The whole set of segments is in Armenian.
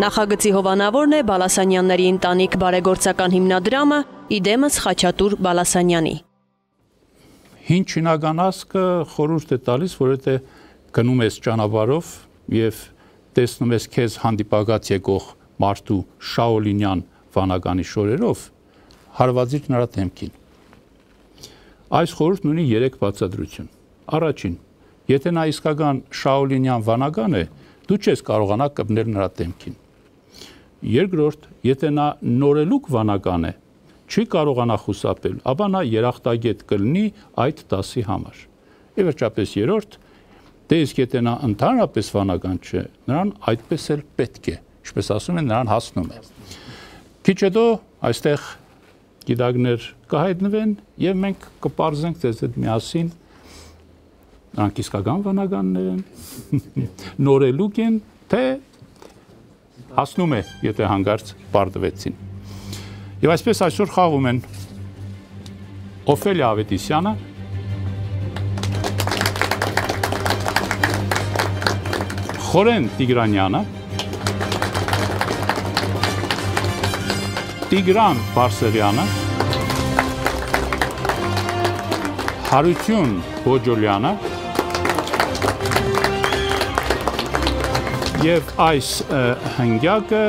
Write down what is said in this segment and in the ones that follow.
Նախագծի հովանավորն է Բալասանյանների ընտանիք բարեգործական հիմնադրամը, իդեմս Խաչատուր Բալասանյանի։ Հին չինական ասկը խորհուրդ է տալիս, որովհետեւ գնում ես ճանապարհով եւ տեսնում ես քեզ հանդիպակաց եկող մարդու շաոլինյան վանականի շորերով, հարվածիր նրա դեմքին։ Այս խորհուրդն ունի 3 բացատրություն։ Առաջին, եթե նա իսկական շաոլինյան վանական է, դու չես կարողանա կպնել նրա դեմքին։ Երկրորդ, եթե նա նորելուկ վանական է, չի կարողանա խուսափել, ապա նա երախտագետ կլինի այդ դասի համար։ Եվ վերջապես երրորդ, դե իսկ եթե նա ընդհանրապես վանական չէ, նրան այդպես էլ պետք է, ինչպես ասում են, նրան հասնում է։ Քիչ հետո այստեղ գիտակներ կհայտնվեն եւ մենք կպարզենք ձեզ հետ միասին նրանք իսկական վանականներ են, նորելուկ են, թե հասնում է, եթե հանգարց պարտվեցին։ Եվ այսպես այսօր խաղում են Օֆելիա Ավետիսյանը, Խորեն Տիգրանյանը, Տիգրան Բարսեղյանը, Հարություն Բոջոլյանը, Եվ այս հնգյակը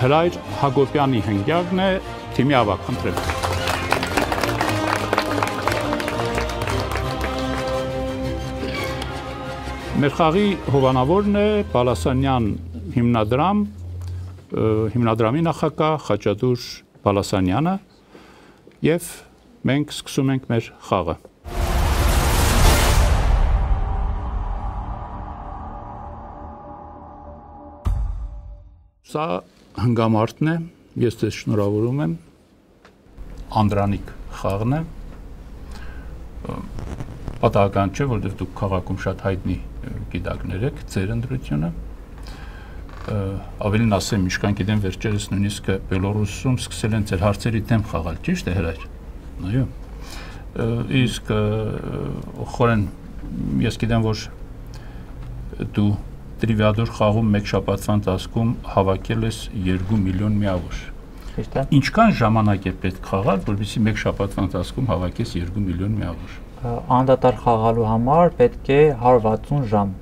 Հրայր Հակոբյանի հնգյակն է թիմի ավակ, խնդրեմ։ Մեր խաղի հովանավորն է Պալասանյան հիմնադրամ, հիմնադրամի նախակա Խաչատուր Պալասանյանը եւ մենք սկսում ենք մեր խաղը։ Սա հնգամարտն է, ես ձեզ շնորհավորում եմ։ Անդրանիկ խաղն է։ Պատահական չէ, որովհետև դուք քաղաքում շատ հայտնի գիտակներ եք, ձեր ընտրությունը ավելին ասեմ, ինչքան գիտեմ վերջերս նույնիսկ Բելոռուսում սկսել են ձեր հարցերի դեմ խաղալ, ճիշտ է հրայր։ Այո։ Իսկ խորեն ես գիտեմ, որ դու տրիվիադոր խաղում մեկ շաբաթվա ընթացքում հավաքել ես 2 միլիոն միավոր։ Ճիշտ է։ Ինչքան ժամանակ է պետք խաղալ, որովհետեւ մեկ շաբաթվա ընթացքում հավաքես 2 միլիոն միավոր։ Անդադար խաղալու համար պետք է 160 ժամ։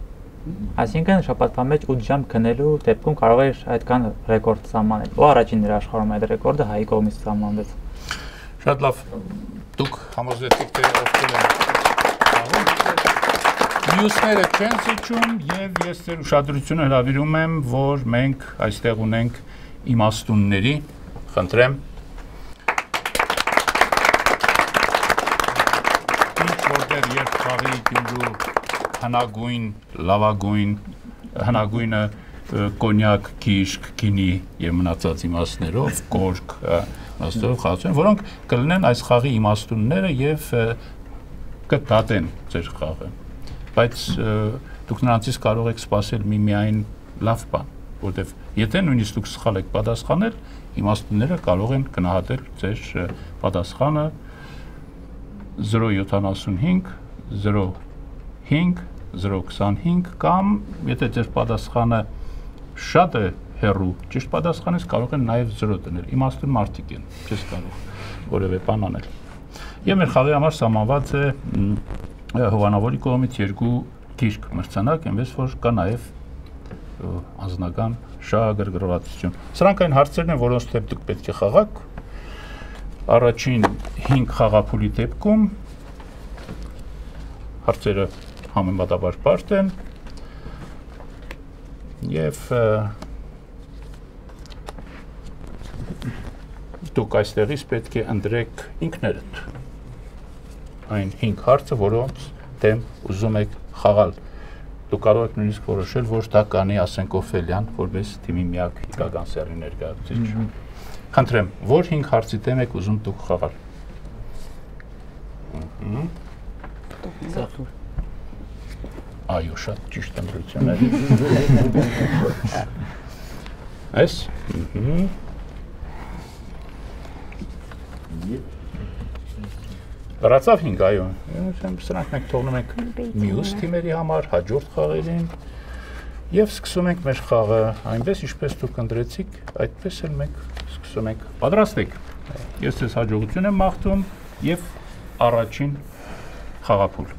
Այսինքն շաբաթվա մեջ 8 ժամ քնելու դեպքում կարող է այդքան ռեկորդ սահմանել։ Ու առաջին իր աշխարհում այդ ռեկորդը հայի կողմից սահմանվեց։ Շատ լավ։ Դուք համոզվեցիք թե ովքեր են Մյուսները չեն զիջում եւ ես ձեր ուշադրությունը հրավիրում եմ, որ մենք այստեղ ունենք իմաստունների, խնդրեմ։ Ինչ որտեղ երբ խաղի գյումրու հնագույն, լավագույն, հնագույնը կոնյակ, քիշկ, գինի եւ մնացած իմաստներով, կորկ, իմաստներով խաղացեն, որոնք կլինեն այս խաղի իմաստունները եւ կդատեն ձեր խաղը բայց դուք նրանցից կարող եք սпасել մի միայն լավ բան, որտեվ եթե նույնիսկ դուք սխալ եք պատասխանել, իմաստունները կարող են գնահատել ձեր պատասխանը. 075 05 025 կամ եթե ձեր պատասխանը շատ է հերու ճիշտ պատասխանից կարող են նաև 0 դնել իմաստուն մարդիկ են չես կարող որևէ բան անել եւ մեր խաղի համար սահմանված է հովանավորի կողմից երկու գիրք մրցանակ, այնպես որ կա նաև անձնական շահագրգռվածություն։ Սրանք այն հարցերն են, որոնց դեպ դուք պետք է խաղաք։ Առաջին 5 խաղափուլի դեպքում հարցերը համեմատաբար բարդ են եւ դուք այստեղից պետք է ընտրեք ինքներդ այն 5 հարցը, որոնց դեմ ուզում եք խաղալ։ Դուք կարող եք նույնիսկ որոշել, որ դա կանի, ասենք Օֆելյան, որպես թիմի միակ հիգական սերի ներկայացուցիչ։ Խնդրեմ, որ 5 հարցի դեմ եք ուզում դուք խաղալ։ Այո, շատ ճիշտ ընտրություն է։ Այս։ Ահա։ Լրացավ 5, այո։ Սրանք մենք թողնում ենք մյուս թիմերի համար, հաջորդ խաղերին։ Եվ սկսում ենք մեր խաղը, այնպես ինչպես դուք ընտրեցիք, այդպես էլ մենք սկսում ենք։ Պատրաստ եք։ Ես ձեզ հաջողություն եմ մաղթում եւ առաջին խաղափուլ։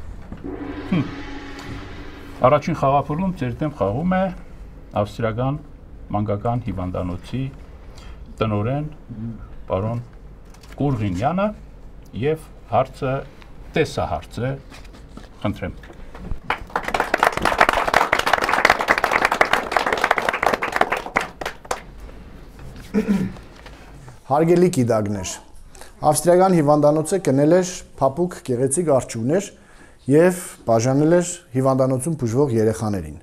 Առաջին խաղափուլում ձեր դեմ խաղում է ավստրիական մանկական հիվանդանոցի տնորեն պարոն Կուրղինյանը եւ հարցը տեսահարց է խնդրեմ Հարգելի գիտակներ, ավստրիական հիվանդանոցը կնել էր փափուկ գեղեցիկ արջուկներ եւ բաժանել էր հիվանդանոցում բուժվող երեխաներին։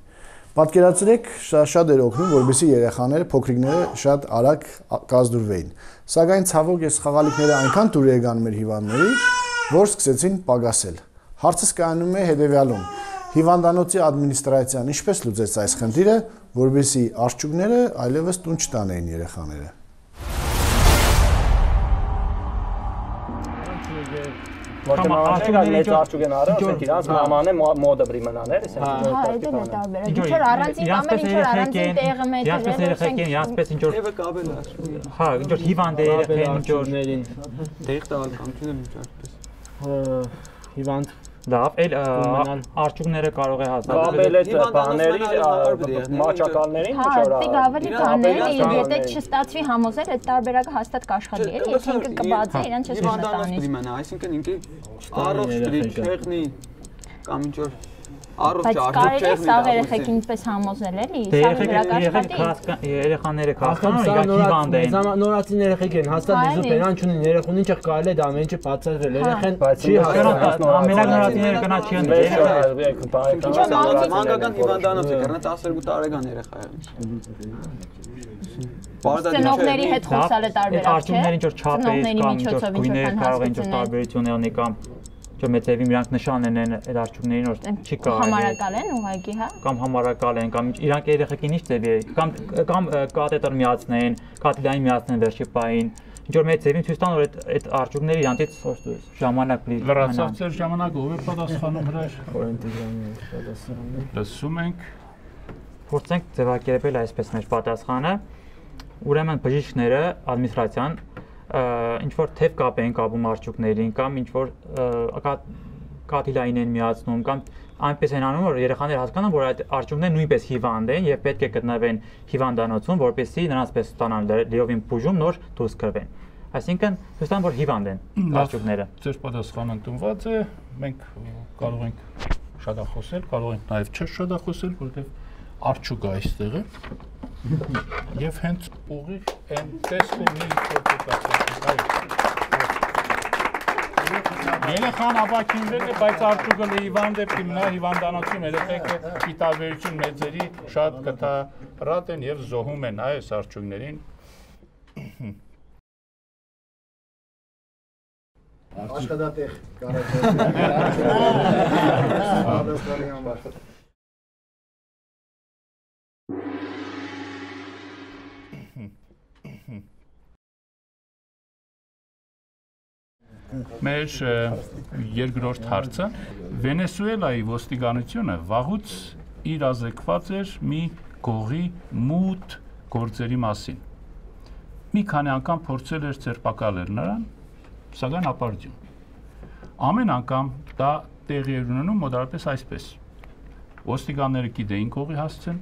Պատկերացրեք, շատ շատ էր օգնում, որովհետեւ երեխաները, փոքրիկները շատ արագ կազդուրվեին։ Սակայն ցավոք այս խաղալիքները այնքան դուր եկան մեր հիվանդների, որ սկսեցին պակասել։ Հարցս կայանում է հետեւյալում. Հիվանդանոցի ադմինիստրացիան ինչպես լուծեց այս խնդիրը, որովհետեւ արջուկները այլևս տուն չտանեին երեխաները։ Որտե մամաները մեծ արջուկ են արել, ասենք իրանց մամանը մոդը բրիմանաներ, ասենք Հա, այդ էլ է տարբեր։ Ինչ որ առանձին կամեր, ինչ որ առանձին տեղը մեծ Իրանց երեխեք են, իրանց ինչ որ հա, ինչ որ հիվանդ է երեխեն, ինչ որ Դեղ տալ կամ չունեմ ինչ այսպես։ Հիվանդ լավ, այլ արջուկները կարող է հասնել կաբել այդ Հիվանդանոցն բաների Հա, ինչ որ դե ավելի եւ եթե չստացվի համոզել, այդ տարբերակը հաստատ կաշխատի, էլի, եթե ինքը կբացի, իրան չես մնա, այսինքն ինքը առողջ դրի չեղնի կամ ինչ որ առողջ Բայց արդյոք կարելի է չեղնի։ սաղ երեխեքին պես համոզել, էլի, Դե սաղ երեխեք կաշխատի։ երեխաները սա իրաք հիվանդ են։ նորացին երեխեք են, հաստատ դիզու բերան չունին, երեխուն ինչը կարելի է դա ամեն ինչը բացատրել, երեխեն Բայց չի հասկանում։ Ամենակ նորածիները կնա չի ընդ Մանկական հիվանդանոց է, կրնա 12 տարեկան երեխա է։ Ծնողների հետ խոսալ է տարբերակ, չէ։ Արդյունքները ինչ որ չափ է Ծնողների կամ ինչ որ ինչ գույներ կարող են ինչ որ տարբերություն լինի կամ որ մեծևի իրանք նշանեն են այդ արդյունքներին որ չի կարելի Համարակալ են ուղղակի, հա։ կամ համարակալ են կամ իրանք երեխեքին ինչ ձևի է կամ կամ կաթետր միացնեն, կաթիլային միացնեն վերջի պահին ինչ որ մեծ ձևին ցույց տան որ այդ այդ արդյունքները իրանից ժամանակ լի լրացավ ձեր ժամանակը ով է պատասխանում հրաշ լսում ենք փորձենք ձևակերպել այսպես մեր պատասխանը ուրեմն բժիշկները ադմինիստրացիան ինչ որ թեփ կապ են կապում արդյունքներին կամ ինչ որ կաթիլային են միացնում կամ այնպես են անում որ երեխաները հասկանան որ այդ արդյունքները նույնպես հիվանդ են եւ պետք է գտնվեն հիվանդանոցում որպեսզի նրանց պես ստանան լիովին բուժում նոր դուրս գրվեն այսինքն հստակ որ հիվանդ են Լավ։ արդյունքները ձեր պատասխանը ընդունված է մենք կարող ենք շատախոսել կարող ենք նաև չշատախոսել որովհետև արջուկը այստեղ է եւ հենց ուղիղ այն տեսնում մի ինֆորմացիա Երեխան ապակինվել է, բայց արջուկը լիվանդ է, պիտի մնա հիվանդանոցում, երեխեքը պիտավերություն մեծերի շատ կթարատ են եւ զոհում են այս արջուկներին։ Աշխատատեղ կարաչել։ Մեր երկրորդ հարցը. Վենեսուելայի ոստիկանությունը վաղուց իր ազեկված էր մի գողի մութ գործերի մասին։ Մի քանի անգամ փորձել էր ցերպակալել նրան, սակայն ապարդյուն։ Ամեն անգամ դա տեղի էր ունենում մոտավորապես այսպես։ Ոստիկանները գիտեին գողի հասցեն,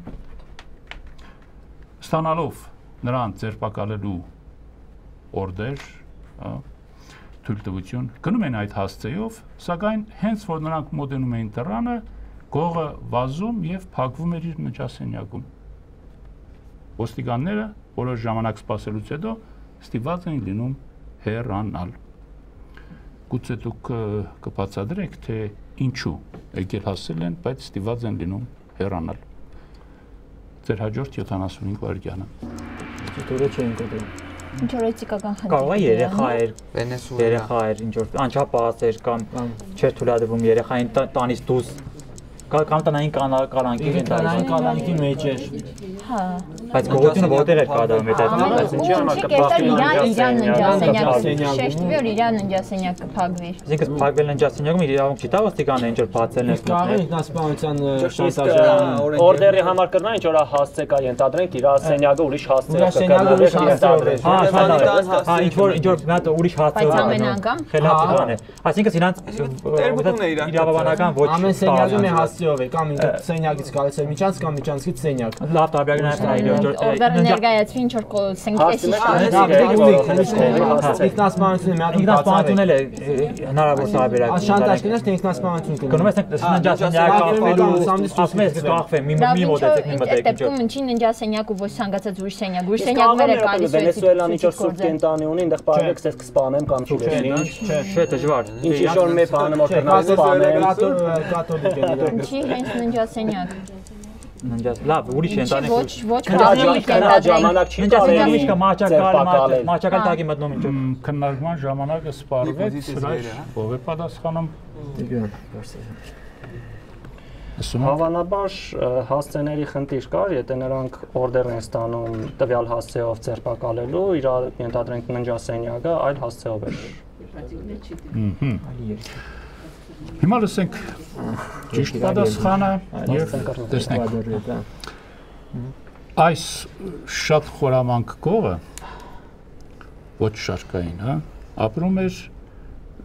ստանալով նրան ցերպակալելու օրդեր, թույլտվություն գնում են այդ հասցեով, սակայն հենց որ նրանք մոտենում էին դռանը, գողը վազում եւ փակվում էր իր նճասենյակում։ Ոստիկանները որոշ ժամանակ սպասելուց հետո ստիված էին լինում հեռանալ։ Գուցե դուք կբացատրեք, թե ինչու եկել հասել են, բայց ստիված են լինում հեռանալ։ Ձեր հաջորդ 75 վայրկյանը։ Դուրը չէին կոտրում։ Ինչ որ էթիկական խնդիր։ կարող է երեխա էր Վենեսուելա։ երեխա էր ինչ որ անչափահաս էր կամ չէր թույլատրվում երեխային տա- տանից դուրս կա- կամ տնային կանա- կալանքի Ինքը են տնային տալիս կալանքի մեջ էր։ հա։ Բայց գողությունը որտեղ էր կատարում այդ այդ ինչի համար կփակվի իրան ննջասենյակ շեշտվի որ իրան ննջասենյակ կփակվի։ Այսինքն փակվել են ջասենյակում իր իրավունք չի տա ոստիկանը ինչ որ բացել են Կաղի ինքնասպանության Իսկ շանտաժը օրդերի համար կրնա ինչ որ հասցե կա ենթադրենք իր սենյակը ուրիշ հասցե Ուրիշ սենյակը ուրիշ հասցեով է։ Հա, հա, հա, ինչ որ ինչ որ մի հատ ուրիշ հացը Բայց ամեն անգամ խելացի բան է։ Այսինքն իրանց է իրավաբանական ոչ ամեն սենյակը մի հասցեով է կամ ինքը սենյակից գալիս է միջանց կամ միջանցից սենյակ լավ տարբերակն է ինչ օրդերը որ ներկայացվի ինչ որ սենյակի է ինքնասպանությունը մի հատ ինքնասպանություն էլ է հնարավոր տարբերակ։ շանտաժ կներ թե ինքնասպանություն Գնում ես ննջասենյակ կախվելու, ասում ես կախվեմ, մի մի մոտեցեք, մի մոտեցեք ինչ դեպքում ինչի ննջասենյակ ու ոչ ցանկացած ուրիշ սենյակ։ Ուրիշ սենյակները գալիս Վենեսուելան ինչ որ սուրբ կենտանի ունի, այնտեղ բարեք ցես կսպանեմ կամ չի լինի։ Չէ, դժվար։ Ինչ ինչ որ մի բանը կրնալ սպանեմ։ կաթոլիկ է Ինչի հենց ննջասենյակ։ Ննջաս, լավ, ուրիշ տանի։ ոչ ոչ Քննադատի կենտրոնի ժամանակ չի Ննջասենյակ կարելի միշտ կա մաճակալ, մաճակալ տակի մտնում ինչ որ։ քննարկման ժամանակը սպառվեց, հրաշ ով է պատասխանում։ Ասում եմ, Հավանաբար հասցեների խնդիր կար, եթե նրանք օրդեր են ստանում տվյալ հասցեով ձերբակալելու, իր ենթադրենք ննջասենյակը այլ հասցեով էր։ հիմա լսենք ճիշտ պատասխանը եւ տեսնենք այս շատ խորամանկ կողը ոչ շարքային, հա, ապրում էր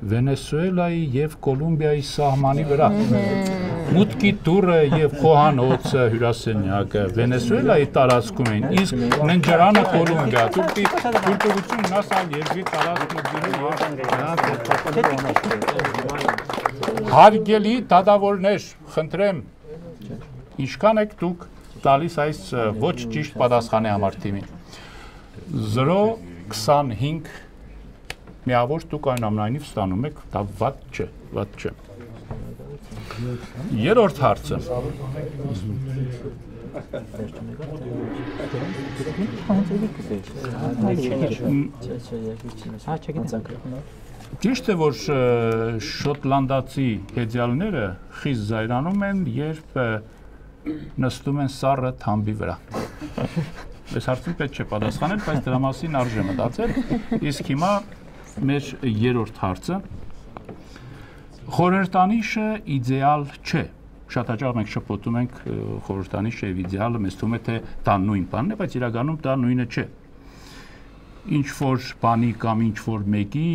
Վենեսուելայի եւ Կոլումբիայի սահմանի վրա։ Մուտքի դուրը եւ խոհանոցը հյուրասենյակը Վենեսուելայի տարածքում են, իսկ ննջարանը Կոլումբիա։ Դուք դուրտուղություն ունասալ երկրի տարածքը դիրը եւ նրանց Հարգելի դատավորներ, խնդրեմ, ինչքան եք դուք տալիս այս ոչ ճիշտ պատասխանի համար թիմին։ 0.25 միավոր դուք այնուամենայնիվ ստանում եք, դա վատ չէ, վատ չէ։ Երրորդ հարցը։ Հա, չգիտեմ։ Ճիշտ է, որ շոտլանդացի հեծյալները խիստ զայրանում են, երբ նստում են սառը թամբի վրա։ Այս հարցին պետք չէ պատասխանել, բայց դրա մասին արժե մտածել։ Իսկ հիմա մեր երրորդ հարցը. Խորհրդանիշը իդեալ չէ։ Շատ հաճախ մենք շփոթում ենք ը, խորհրդանիշը եւ իդեալը, մեզ թվում է թե դա նույն բանն է, բայց իրականում դա նույնը չէ։ Ինչ որ բանի կամ ինչ որ մեկի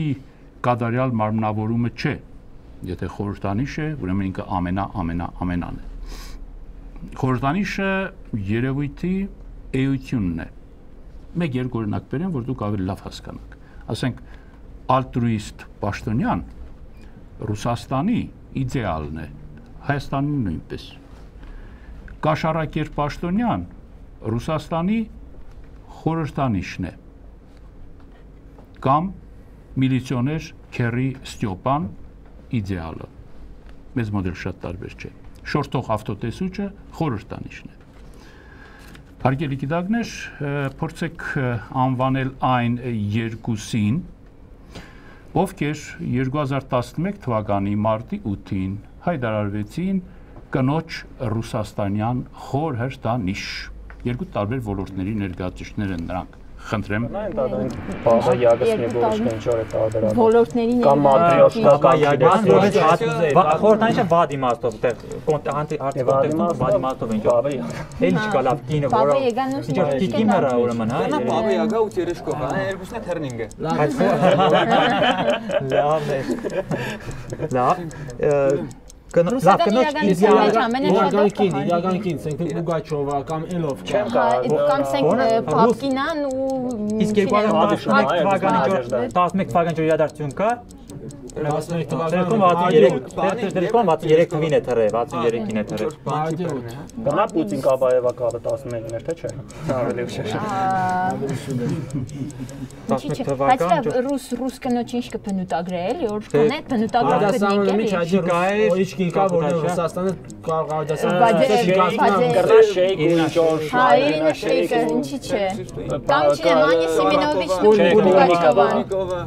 կադարյալ մարմնավորումը չէ։ Եթե խորհրդանիշ է, ուրեմն ինքը ամենա ամենա ամենան է։ Խորհրդանիշը երևույթի էությունն է։ Մեկ երկու օրինակ բերեմ, որ դուք ավելի լավ հասկանաք։ Ասենք ալտրուիստ պաշտոնյան Ռուսաստանի իդեալն է, Հայաստանի նույնպես։ Կաշառակեր պաշտոնյան Ռուսաստանի խորհրդանիշն է կամ միլիցիոներ Քերի Ստյոպան իդեալը։ Մեզ մոդել շատ տարբեր չէ։ Շորտող ավտոտեսուչը խորհրդանիշն է։ Հարգելի գիտակներ, փորձեք անվանել այն երկուսին, ովքեր 2011 թվականի մարտի 8-ին հայտարարվեցին կնոջ ռուսաստանյան խորհրդանիշ։ Երկու տարբեր ոլորտների ներկայացուցիչներ են նրանք։ Խնդրեմ բաբա յագս մի գորշ ինչ որ է տարբերակը։ Ոլորտների Կամ մատրիոշկա հատ խորտանիշը վադ իմաստով տեղ անտի արդի կոնտեքստում վադ իմաստով ինչ բաբա Էլ չկա լավ կինը որը ինչ որ կիկիմերա ուրեմն հա Նա բաբա յագա ու երեշկով, հա, երկուսն է թերնինգը։ լավ է լավ լավ Ռուսական կնոջ իրականության իդեալ մեջ ամենաշատը իրական կին, իրական կին, ասենք Ուգաչովա կամ Էլով Չեմ կամ Որը- Փապկինան ու իսկ 2011 Հա, թվականի հա, ճոր 11 թվականի իրադարձություն կա 11 Տերկոմ թվականին 63 Տերկոմ 63 թվին է թռե 63-ին է թռե Գնա Պուտին Կաբաևա կավը 11-ն էր, թե չէ։ Ավելի ուշ է։ 11 Բայց լավ ռուս ռուս կնոջ ինչ կփնուտագրե էլի որ կոնե փնուտագրը կնիկել Չկա է, ինչ կինկա որ Ռուսաստանը կարող բայց է- Կռա շեյք ու ինչ որ Հա, Իրինա Շեյկը ինչի՞ չէ։ Կամ չնեմ, Անի Սիմենովիչն ու Նիկովը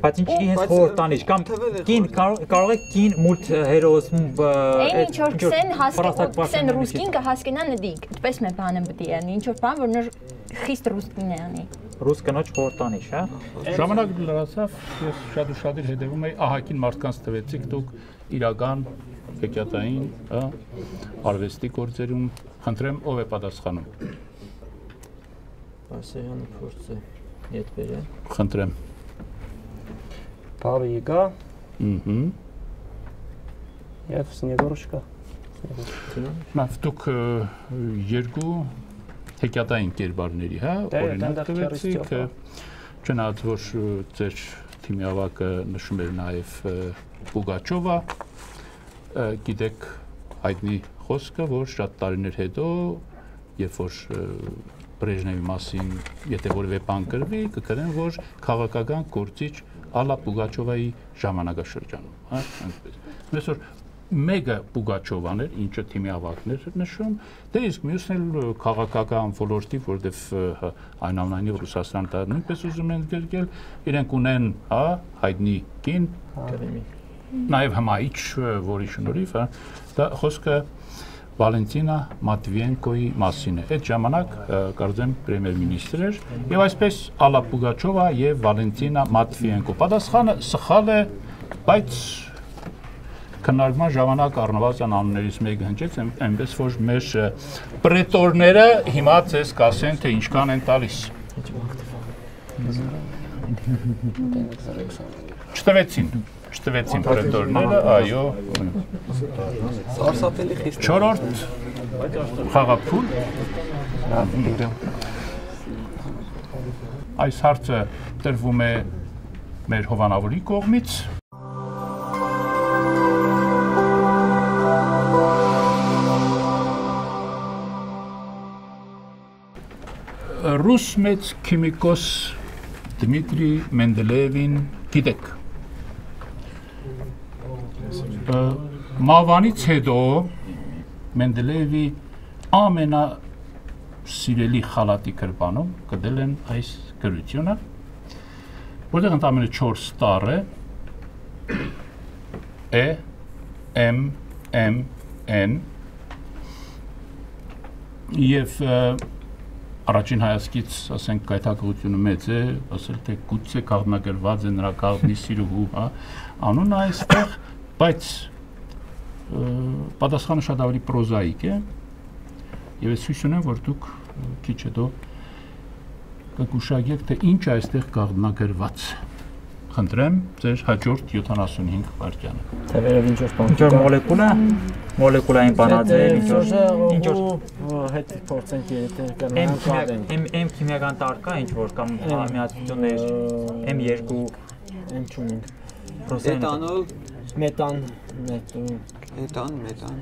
Բայց ինչի հենց խորտանիչ կամ կին կարող է կին մուլտ հերոս Այն ինչ որ քսեն հասկան քսեն ռուսկին կհասկենա նդիկ։ Այդպես մե բանը պետք է անի, ինչ որ բան որ նոր խիստ ռուսկին է անի։ Ռուս կնոջ խորտանիչ, հա։ Ժամանակ լրացավ, ես շատ ու շատ իր հետևում էի ահակին մարդկանց տվեցիք դուք իրական հեքիաթային, հա, արվեստի գործերում, խնդրեմ ով է պատասխանում։ Բարսեղյանը փորձ է ետ բերել։ Խնդրեմ։ Բաբիկա Ահա։ եւ Սնեգորոշկա։ Լավ, դուք ը, երկու հեքիաթային կերպարների, հա, Դե, օրինակ տվեցիք, չնայած որ ձեր թիմի ավակը նշում էր նաև Պուգաչովա, գիտեք հայտնի խոսքը, որ շատ տարիներ հետո, երբ որ Բրեժնևի մասին, եթե որևէ բան գրվի, կգրեն, որ քաղաքական գործիչ Ալա Պուգաչովայի ժամանակաշրջանում, հա, այնպես։ Այսօր մեկը Պուգաչովան էր, ինչը թիմի ավակներ նշում, դե իսկ մյուսն էլ քաղաքական ոլորտի, որովհետև այնուամենայնիվ Ռուսաստանը դա նույնպես ուզում են գրկել, իրենք ունեն, հա, հայտնի կին, նաև հմայիչ, որի շնորհիվ, հա, դա խոսքը Վալենտինա Մատվիենկոյի մասին է։ Այդ ժամանակ կարծեմ պրեմիեր-մինիստրը էր եւ այսպես Ալա Պուգաչովա եւ Վալենտինա Մատվիենկո։ Պատասխանը սխալ է, բայց քննարկման ժամանակ առնվազն անուններից մեկը հնչեց, այնպես որ մեր պրետորները հիմա ցես կասեն թե ինչքան են տալիս։ Չտվեցին չտվեցին պրետորները, այո։ Սարսափելի խիստ։ 4-րդ խաղափուլ այս հարցը տրվում է մեր հովանավորի կողմից ռուս մեծ քիմիկոս Դմիտրի Մենդելեևին գիտեք Մավանից հետո Մենդելեևի ամենա սիրելի խալատի կրպանում կդել են այս գրությունը, որտեղ ընդամենը 4 տառ է. E M M N եւ առաջին հայացքից ասենք գայթակղությունը մեծ է, ասել թե գուցե կաղտնագրված է նրա կաղտնի սիրուհու, հա, անունը այստեղ, բայց պատասխանը շատ ավելի պրոզայիկ է եւ ես հույս ունեմ որ դուք քիչ հետո կգուշակեք թե ինչ է այստեղ կաղտնագրված խնդրեմ ձեր հաջորդ 75 վայրկյանը Թևերով ինչ որ բան։ Ինչ որ մոլեկուլ է, մոլեկուլային բանաձև, ինչ որ ինչ որ հետ փորձենք եթե M M M քիմիական տարկա ինչ որ կամ միացություններ M2 Եմ չունենք։ պրոցենտ Էտանոլ, Մետան, մետան, մետան։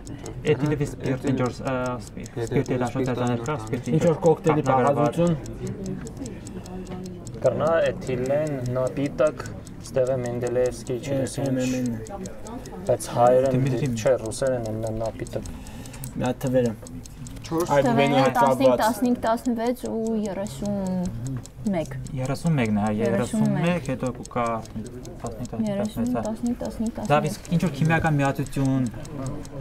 էթիլի սպիրտ ինչ որ սպիրտի դաշնացածներ կա, սպիրտի ինչ որ կոկտեյլի բաղադրություն, Կրնա էթիլեն նապիտակ ստեղ է Մենդելեևսկի չլսում, բայց հայերեն չէ, ռուսերեն են նապիտակ։ մի հատ թվերը։ 4 Այդ Տղեն բենի հետ 15, կապված։ 15, 16 ու 31։ 31-ն է, հա, 31, 31, հետո կա 15 30, 15, 15, Դավ 15։ իսկ ինչ որ քիմիական միացություն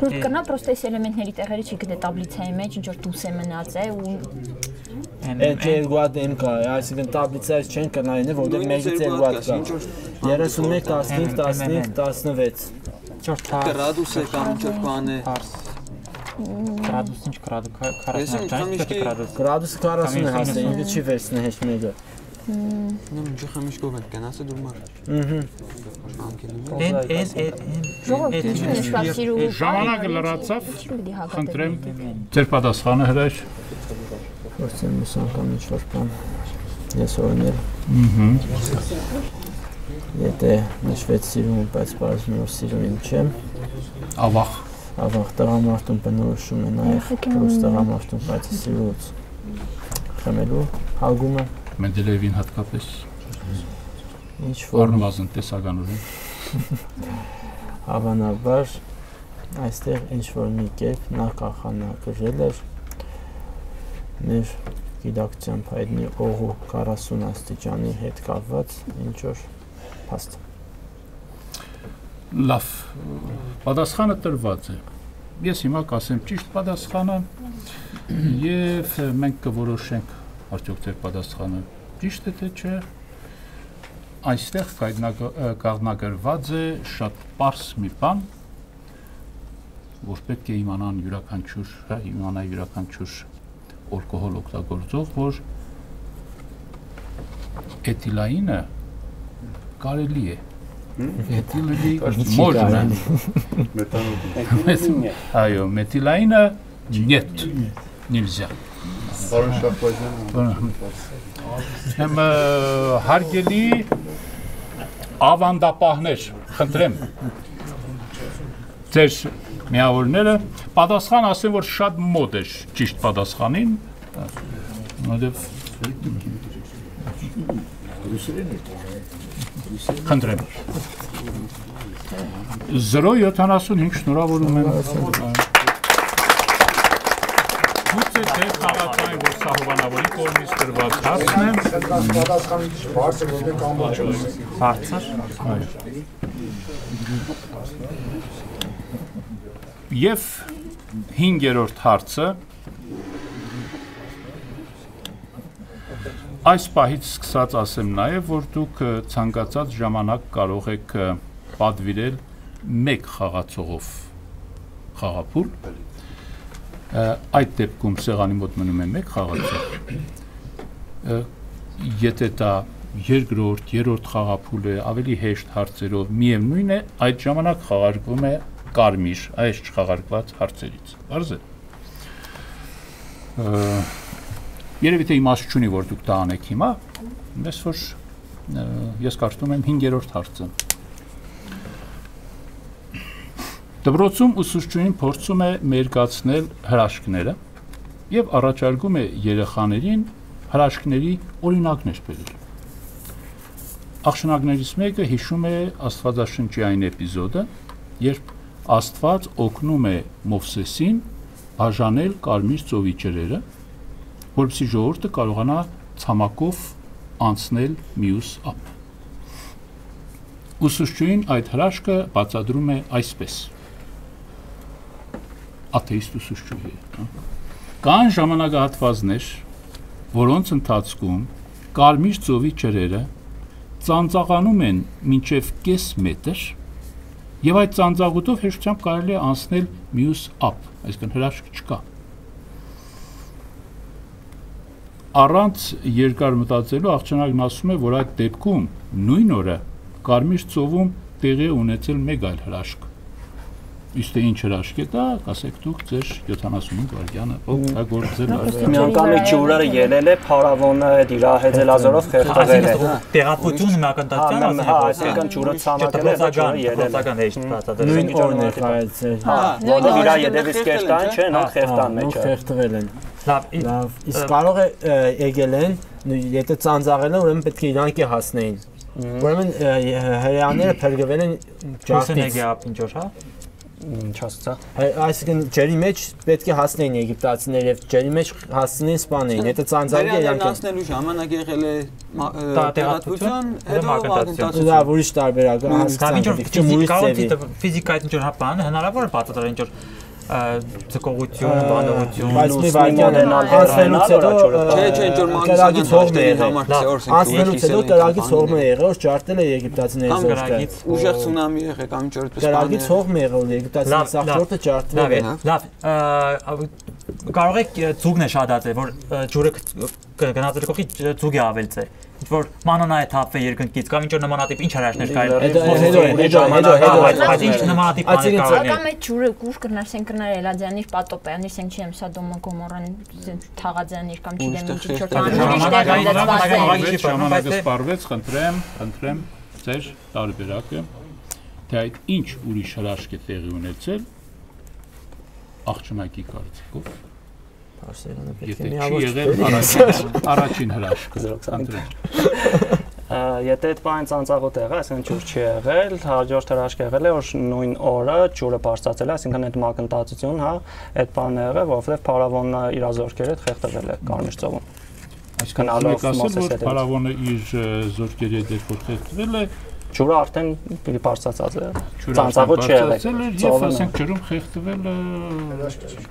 Ռուս կնա պրոստե այս էլեմենտների տեղերը չի գտե տաբլիցայի մեջ, ինչ որ դուս է մնաց է ու Այդ երկու հատ եմ կա, այսինքն տաբլիցայից չեն կնայինը, որտեղ մեջից երկու հատ կա։ 31, 15, 15, 16։ ինչ որ թար գրադուս է կամ ինչ որ բան է։ գրադուս ինչ գրադու Ես եմ 40 քամիշկի- գրադուս Գրադուսը 40-ը հասե, ինքը չի վերցնի հեչ մեկը։ Ну, ինչ խմիշկով են գնացը դուրմար։ Ըհը։ Անկելում։ Էն էն էն ժողովուրդ ինչ նշված սիրու։ ժամանակը լրացավ Ինչ պիտի հակատել։ խնդրեմ ձեր պատասխանը հրաշ Փորձեմ ус անգամ ինչ որ բան։ Ես օրինել։ Եթե նշվեց սիրուն, բայց բարձր որ սիրուն չեմ, ավախ ավաղ տղամարդուն բնորոշում է նաև ռուս տղամարդուն, բայց սիրուց խմելու հագումը Մենդելեևին հատկապես ինչ որ առնվազն տեսականորեն հավանաբար այստեղ ինչ որ մի կերպ նա կանխանակրել էր մեր գիտակցությամբ հայտնի օղու 40 աստիճանի հետ կապված ինչ որ փաստ։ Լավ։ Պատասխանը տրված է։ Ես հիմա կասեմ ճիշտ պատասխանը եւ մենք կորոշենք արդյոք ձեր պատասխանը ճիշտ է թե չէ այստեղ կազմակերպված է շատ པարս մի բան, որ պետք է իմանան յուրաքանչյուր, հա, իմանա յուրաքանչյուր ալկոհոլ օգտագործող, որ էթիլայինը կարելի է Էթիլի можно. Метанол. Այո, մեթիլայինը нет. Нельзя. Պարոն Շահբազյան։ Եմ հարգելի ավանդապահներ, խնդրեմ ձեր միավորները պատասխան ասեն, որ շատ մոտ է ճիշտ պատասխանին, որովհետև Խնդրեմ։ 075 շնորհավորում եմ գուցե թե խաղացային որ սա հովանավորի կողմից տրված հարցն է պատասխանը ճիշտ բարձր որ կամ ոչ բարձր այո եւ 5-րդ հարցը այս պահից սկսած ասեմ նաև որ դուք ցանկացած ժամանակ կարող եք պատվիրել մեկ խաղացողով խաղապուլ այդ դեպքում սեղանի մոտ մնում է մեկ խաղացող եթե դա երկրորդ, երրորդ խաղափուլ է, ավելի հեշտ հարցերով, միևնույն է, այդ ժամանակ խաղարկվում է կարմիր, այս չխաղարկված հարցերից։ Բարձ է։ Երևի թե իմաստ չունի, որ դուք դա անեք հիմա, ես որ ես կարծում եմ 5-րդ հարցը։ Դպրոցում ուսուցչուհին փորձում է մերկացնել հրաշքները եւ առաջարկում է երեխաներին հրաշքների օրինակներ բերել։ Աղջնակներից մեկը հիշում է Աստվածաշնչային էպիզոդը, երբ Աստված օգնում է Մովսեսին բաժանել կարմիր ծովի ջրերը, որպեսզի ժողովուրդը կարողանա ցամաքով անցնել մյուս ափ։ Ուսուցչուհին այդ հրաշքը բացատրում է այսպես. Աթեիստ ուսուցչուհի է։ հա։ Կան ժամանակահատվածներ, որոնց ընթացքում կարմիր ծովի ջրերը ծանծաղանում են մինչև կես մետր եւ այդ ծանծաղուտով հեշտությամբ կարելի է անցնել մյուս ափ, այսինքն հրաշք չկա։ Առանց երկար մտածելու աղջանակն ասում է, որ այդ դեպքում նույն օրը կարմիր ծովում տեղի ունեցել մեկ այլ հրաշք իսկ թե ինչ հրաշք է դա, ասեք դուք ձեր 75 վայրկյանը օգտագործել եք։ Մի անգամ է ջուրը ելել է, փարավոնը այդ իր հեծելազորով խեղդվել է։ Տեղատվություն մակընթացյան, հա, այսինքն ջուրը ցամաքել է, ջուրը ելել է։ Նույն օրն է խայացել։ Հա, որտեղ իր ետևից կերտան, չէ, նա խեղդան մեջը։ Խեղդվել են։ Լավ, լավ։ Իսկ կարող է եկել են, եթե ծանծաղել են, ուրեմն պետք է իրանք է հասնեին։ Ուրեմն հրեաները փրկվել են ջարդից։ Ինչ որ, հա։ Ինչ ասացա։ Այսինքն ջերի մեջ պետք է հասնեին եգիպտացիները եւ ջերի մեջ հասնեին սպանեին։ Եթե ծանծաղի իրանք հասնելու ժամանակ եղել է տեղատվություն, հետո մակընթացություն։ Դա ուրիշ տարբերակ է հասցան։ Ֆիզիկայից ինչ որ հա բան հնարավոր է պատասխանել ինչ որ ցկողություն, բանողություն, բայց մի վայրկյան անցնելուց հետո չէ, չէ, ինչ որ մագնիսական հողմերի համար ծորս են։ Անցնելուց հետո կրագից հողմ է եղել, որ ջարդել է եգիպտացիների զորքը։ Ուժեղ ցունամի եղել կամ ինչ որ այդպես բան։ Կրագից հողմ է եղել, եգիպտացիների սախտորտը ջարդվել է։ Լավ, կարող եք ցուգն է շատացել, որ ջուրը գնացել կողքի ցուգի ավելցե ինչ որ մանանա է երկնքից կամ ինչ որ նմանատիպ ինչ հրաշներ կային հետո հետո հետո հետո բայց ինչ նմանատիպ բաներ են կամ այդ ջուրը գուշ կրնար սեն կրնար Էլադյանիր պատոպյանիր սեն չեմ Սադոմը Գոմորան թաղաձյանիր կամ չգիտեմ ինչ որ բաներ ժամանակը սպառվեց խնդրեմ խնդրեմ ձեր տարբերակը թե այդ ինչ ուրիշ հրաշք է տեղի ունեցել աղջնակի կարծիքով Բարսելոնը պետք է միավոր առաջին հրաշքը։ Եթե այդ բան ծանծաղոտ եղել, այսինքն ջուր չի եղել, հաջորդ հրաշք եղել է, որ նույն օրը ջուրը բարձրացել է, այսինքն այդ մակընթացություն, հա, այդ բանը եղել, որովհետև փարավոնը իր զորքերի հետ խեղդվել է Կարմիր ծովում։ Այսինքն ալով Մոսեսը որ փարավոնը իր զորքերի հետ որ խեղդվել է, ջուրը արդեն պիտի բարձրացած է։ Ծանծաղոտ չի եղել։ Եվ ասենք ջրում խեղդվել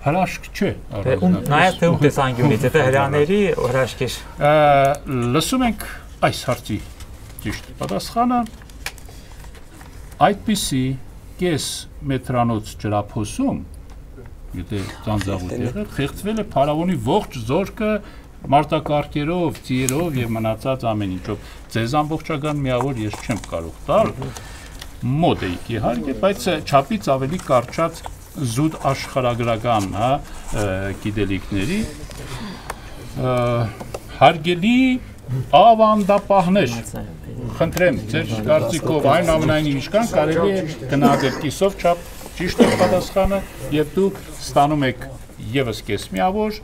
հրաշք չէ։ Ում նաև թե ում տեսանկյունից, եթե հրաների հրաշք է։ Լսում ենք այս հարցի ճիշտ պատասխանը այդպիսի կես մետրանոց ջրափոսում եթե ծանծաղուտ եղել, խեղդվել է փարավոնի ողջ զորքը մարտակարգերով, ծիերով եւ մնացած ամեն ինչով։ Ձեզ ամբողջական միավոր ես չեմ կարող տալ մոդ է իհարկե, բայց չափից ավելի կարճած զուտ աշխարհագրական, հա, գիտելիքների հարգելի ավանդապահներ խնդրեմ ձեր կարծիքով այն ամենայն ինչքան կարելի է գնահատել կիսով չափ ճիշտ է պատասխանը եւ դուք ստանում եք եւս կես միավոր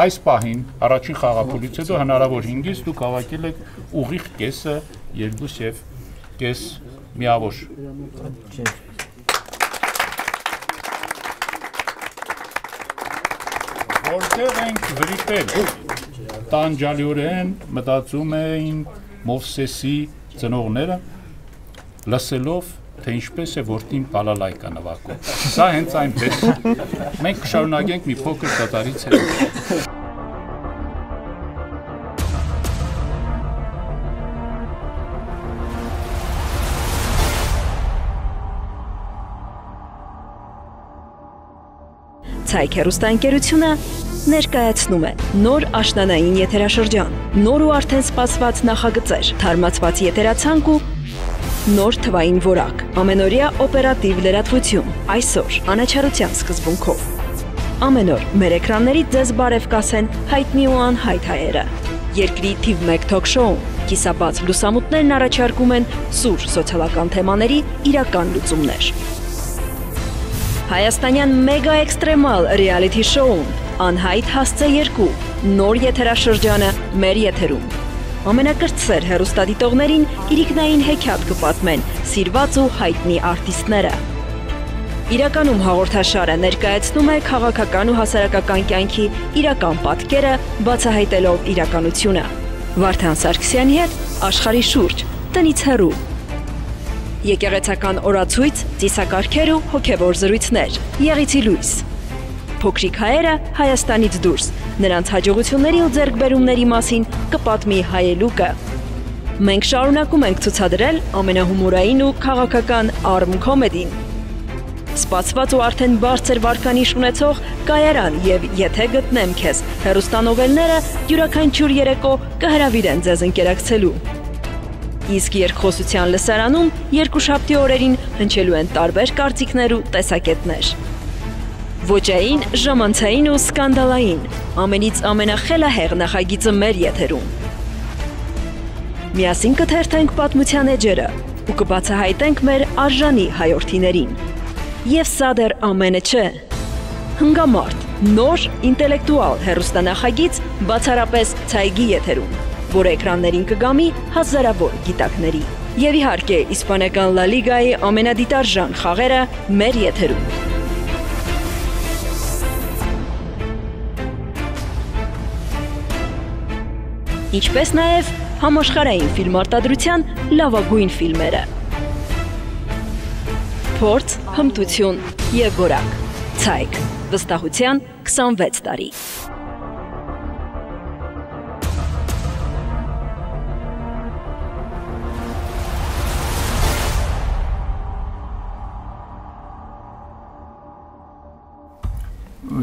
Այս պահին առաջին խաղապուլից հետո հնարավոր 5-ից դուք հավաքել եք ուղիղ կեսը, երկուս եւ կես միավոր։ Որտեղ ենք վրիպել։ Տանջալիորեն մտածում էին Մովսեսի ծնողները լսելով թե ինչպես է որդին բալալայկա նվագում։ Սա հենց այնպես։ Մենք կշարունակենք մի փոքր դատարից հետո։ Ցայք հերոստանգերությունը ներկայացնում է նոր աշնանային եթերաշրջան, նոր ու արդեն սպասված նախագծեր, թարմացված եթերացանկ ու Նոր թվային որակ։ Ամենօրյա օպերատիվ լրատվություն։ Այսօր անաչարության սկզբունքով։ Ամեն օր մեր էկրանների ձեզ բարև կասեն հայտնի ու անհայտ հայերը։ Երկրի թիվ 1 թոք-շոու կիսաբաց լուսամուտներն առաջարկում են սուր սոցիալական թեմաների իրական լուծումներ։ Հայաստանյան մեգա էքստրեմալ ռեալիթի շոուն Անհայտ հասցե 2 նոր եթերաշրջանը մեր եթերում ամենակրտսեր հերոստադիտողներին իրիկնային հեքիաթ կպատմեն սիրված ու հայտնի արտիստները։ Իրականում հաղորդաշարը ներկայացնում է քաղաքական ու հասարակական կյանքի իրական պատկերը, բացահայտելով իրականությունը։ Վարդան Սարգսյանի հետ աշխարհի շուրջ, տնից հեռու։ Եկեղեցական օրացույց, ծիսակարգեր ու հոգևոր զրույցներ։ Եղիցի լույս փոքրիկ հայերը Հայաստանից դուրս։ Նրանց հաջողությունների ու ձեռքբերումների մասին կպատմի հայելուկը։ Մենք շարունակում ենք ցուցադրել ամենահումորային ու քաղաքական արմ կոմեդին։ Սպասված ու արդեն բարձր վարկանիշ ունեցող կայարան եւ եթե գտնեմ քեզ հերոստանովելները յուրաքանչյուր երեկո կհրավիրեն ձեզ ընկերակցելու։ Իսկ երկխոսության լսարանում երկու շաբթի օրերին հնչելու են տարբեր կարծիքներ ու տեսակետներ ոճային, ժամանցային ու սկանդալային։ Ամենից ամենախելահեղ նախագիծը մեր եթերում։ Միասին կթերթենք պատմության էջերը ու կբացահայտենք մեր արժանի հայորդիներին։ Եվ սա դեռ ամենը չէ։ Հնգամարտ, նոր ինտելեկտուալ հերոստանախագիծ բացառապես ցայգի եթերում, որ էկրաններին կգամի հազարավոր գիտակների։ Եվ իհարկե, իսպանական Լա Լիգայի ամենադիտարժան խաղերը մեր եթերում։ ինչպես նաև համաշխարհային ֆիլմարտադրության լավագույն ֆիլմերը։ Փորձ, հմտություն եւ որակ։ Ցայք, վստահության 26 տարի։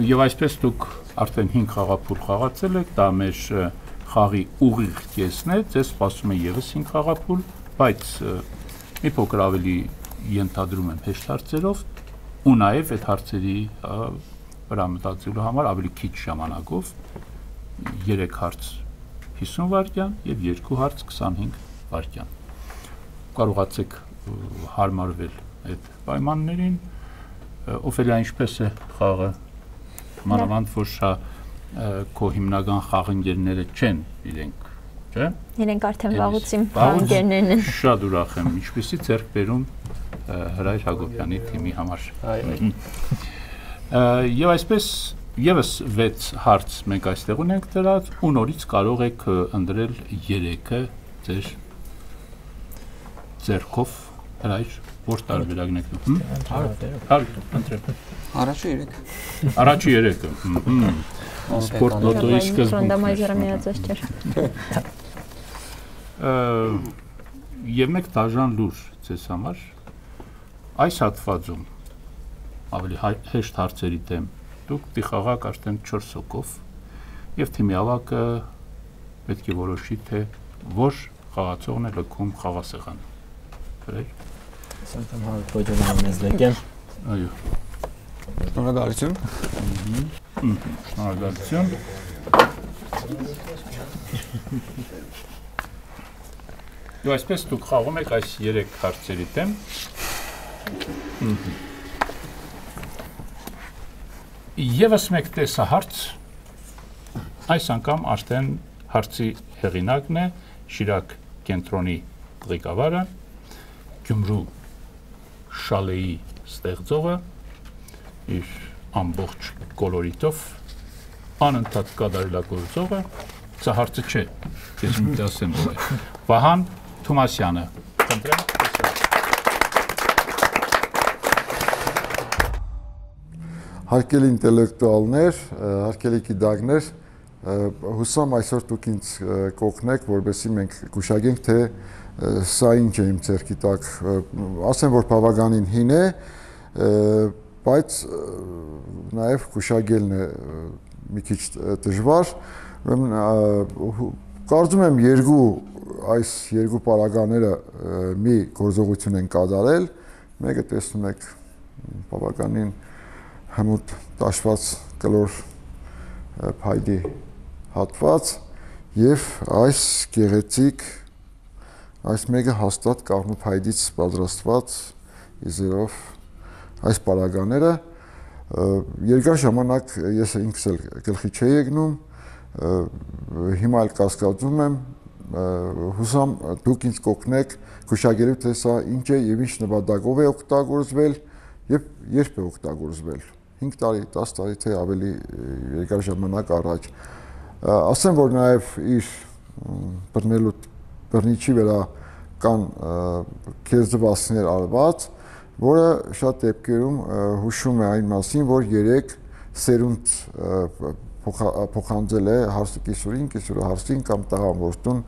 Եվ այսպես դուք արդեն 5 խաղապուր խաղացել եք, դա մեր խաղի ուղիղ կեսն է, ձեզ սպասում է եւս 5 խաղապուլ, բայց մի փոքր ավելի ենթադրում եմ հեշտ հարցերով ու նաեւ այդ հարցերի վրա մտածելու համար ավելի քիչ ժամանակով 3 հարց 50 վայրկյան եւ 2 հարց 25 վայրկյան։ Կարողացեք հարմարվել այդ պայմաններին։ Օֆելիա ինչպես է խաղը։ Մանավանդ որ շատ քո հիմնական խաղընկերները չեն իրենք, չէ՞։ Իրենք արդեն վաղուց իմ խաղընկերներն են։ Շատ ուրախ եմ, ինչպեսի ձեռք բերում Հրայր Հակոբյանի թիմի համար։ Այո։ Եվ այսպես Եվս 6 հարց մենք այստեղ ունենք դրած ու նորից կարող եք ընտրել 3-ը ձեր ձերքով հրայր որ տարբերակն եք դու։ Հարկ, ընտրեմ։ Առաջի 3։ Առաջի 3-ը։ Սպորտ միացած չէր։ Եվ մեկ դաժան լուր ձեզ համար այս հատվածում ավելի հեշտ հարցերի դեմ դուք դիխաղակ արդեն 4 հոգով եւ թիմի ավակը պետք է որոշի թե որ խաղացողն է լքում խաղասեղանը։ Գրեի։ Սանտամ հարկ փոջոնը մեզ լեկեմ։ Այո։ Շնորհակալություն։ Շնորհակալություն։ Դու այսպես դուք խաղում եք այս 3 հարցերի դեմ։ Եվս մեկ տեսահարց այս անգամ արդեն հարցի հեղինակն է Շիրակ կենտրոնի ղեկավարը Գյումրու շալեի ստեղծողը իր ամբողջ կոլորիտով անընդհատ կատարելագործողը սա հարցը չէ ես մի ասեմ Վահան Թումասյանը։ Խնդրեմ։ Հարկելի ինտելեկտուալներ, հարկելի գիտակներ, հուսամ այսօր դուք ինձ կօգնեք, որովհետեւ մենք գուշակենք, թե սա ինչ է իմ ցերքի տակ։ Ասեմ, որ բավականին հին է, բայց նաև գուշակելն է մի քիչ դժվար։ Ուրեմն կարծում եմ երկու այս երկու պարագաները մի գործողություն են կատարել, մեկը տեսնում եք բավականին հմուտ տաշված կլոր փայլի հատված եւ այս գեղեցիկ այս մեկը հաստատ կաղնու փայլից պատրաստված իզերով այս պարագաները երկար ժամանակ ես ինքս էլ գլխի չէի եկնում հիմա էլ կասկածում եմ հուսամ դուք ինձ կօգնեք գուշակելու թե սա ինչ է եւ ինչ նպատակով է օգտագործվել եւ երբ է օգտագործվել 5 տարի 10 տարի թե ավելի երկար ժամանակ առաջ ասեմ որ նաեւ իր բռնելու բռնիչի վրա կան կերծվածքներ արված որը շատ դեպքերում հուշում է այն մասին որ 3 սերունդ փոխանցել է հարսի կիսուրին, կիսուրը հարսին կամ տղան ոստուն,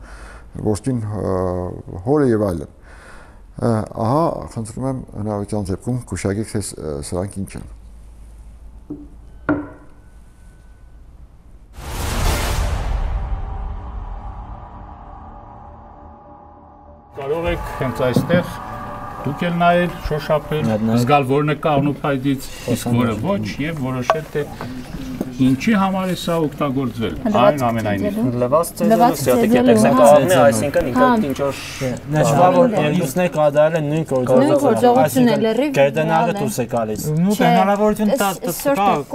ոստին հորը եւ այլն։ Ահա, խնդրում եմ հնարավորության դեպքում գուշակեք թե սրանք ինչ են։ Կարող եք հենց այստեղ դուք էլ նայել, շոշափել, զգալ որն է կանուփայդից, իսկ որը ոչ եւ որոշել թե Ինչի համար է սա օգտագործվել։ Այն ամենայնիվ։ Լվաց ծեզելը սիատիկ տեխնիկան է, այսինքն ինքը ինչ որ նշվա որ է կատարել է նույն գործողությունը լրիվ գերդանագը դուրս է գալիս։ Նու հնարավորություն տա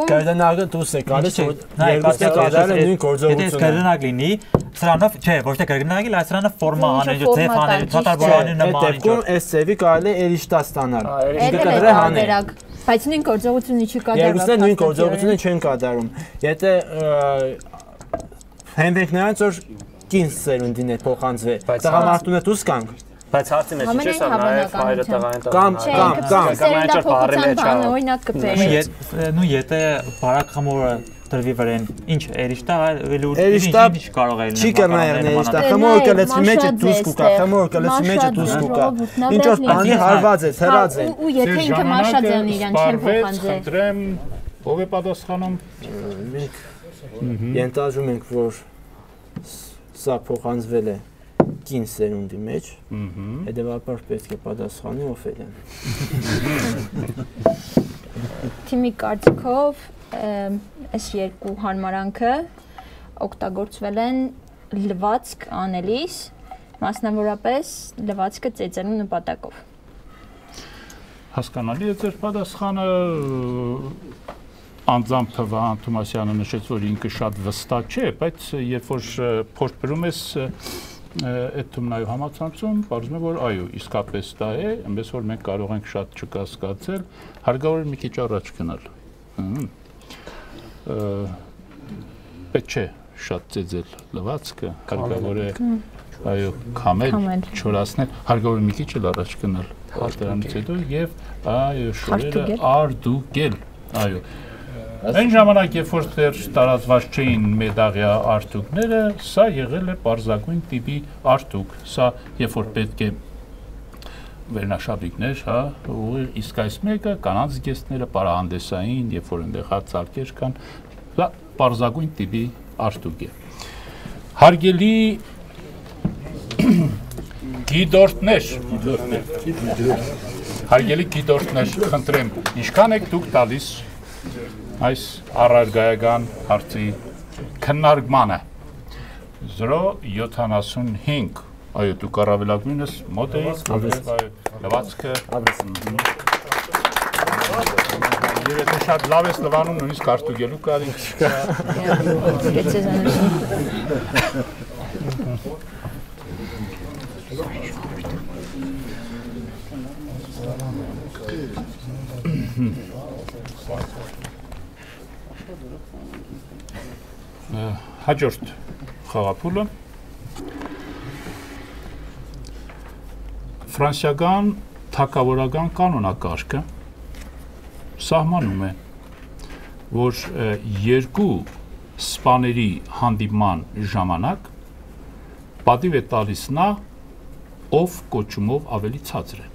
գերդանագը դուրս է գալիս, որ է կատարել է նույն գործողությունը։ Եթե գերդանագ լինի, սրանով, չէ, ոչ թե գերդանագ, այլ սրանով ֆորմա անել, ձև անել, ցածր բորանի նման։ Այդ դեպքում այս ձևի կարելի է էրիշտա ստանալ։ Իսկ դրա հանել Բայց նույն գործողությունը չի կատարվում։ Երկուսն նույն գործողությունը չեն կատարում։ Եթե հենվենք նրանց որ կին սերունդին է փոխանցվել, տղամարդուն է դուս կանք։ Բայց հարցի մեջ չի սա նաև հայրը տղային տղա։ Կամ կամ կամ կամ այն չափ բարել է չա։ Օրինակ կպեր։ Նու եթե բարակ խմորը դրվի վրան ինչ էրիշտա վելուր ինչ կարող է լինել չի կնա եղնել էրիշտա խմորը կլեցի մեջը դուս կուկա խմորը կլեցի մեջը դուս կուկա ինչ որ բանի հարված է հրած է ու եթե ինքը մաշաձյան իրան չեն փոխանցել խնդրեմ ով է պատասխանում? Մենք ենթադրում ենք որ սա փոխանցվել է կին սերունդի մեջ հետեւաբար պետք է պատասխանի ով է թիմի կարծիքով այս երկու հարմարանքը օգտագործվել են լվացք անելիս, մասնավորապես լվացքը ծեծելու նպատակով։ Հասկանալի է ձեր պատասխանը անձամբ Թվան Թոմասյանը նշեց, որ ինքը շատ վստահ չէ, բայց երբ որ փորձ բերում ես այդ թումնայու համացանցում, բարձում է որ այո, իսկապես դա է, այնպես որ մենք կարող ենք շատ չկասկածել, հարկավոր է մի քիչ առաջ գնալ։ պետք չէ շատ ծեծել լվացքը, հարկավոր է այո, քամել, չորացնել, հարկավոր մի քիչ էլ առաջ գնալ դրանից հետո եւ այո, շորերը արդուկել, այո։ Այն ժամանակ, երբ որ դեռ տարածված չէին մեդաղյա արտուկները, սա եղել է պարզագույն տիպի արտուկ։ Սա երբ որ պետք է վերնաշաբիկներ, հա, ու իսկ այս մեկը կանանց գեստները պարահանդեսային, երբ որ այնտեղ հացարկեր կան, դա պարզագույն տիպի արտուկ է։ Հարգելի գիդորտներ, հարգելի գիդորտներ, խնդրեմ, ինչքան եք դուք տալիս այս առարգայական հարցի քննարկմանը 075 այո դուք առավելագույնս մոտ եք լվացքը Եվ եթե շատ լավ ես լվանում, նույնիսկ արտուգելու կարիք չկա։ Հաջորդ խաղապուլը ֆրանսիական թակավորական կանոնակարգը սահմանում է, որ երկու սպաների հանդիպման ժամանակ պատիվ է տալիս նա, ով կոչումով ավելի ցածր է։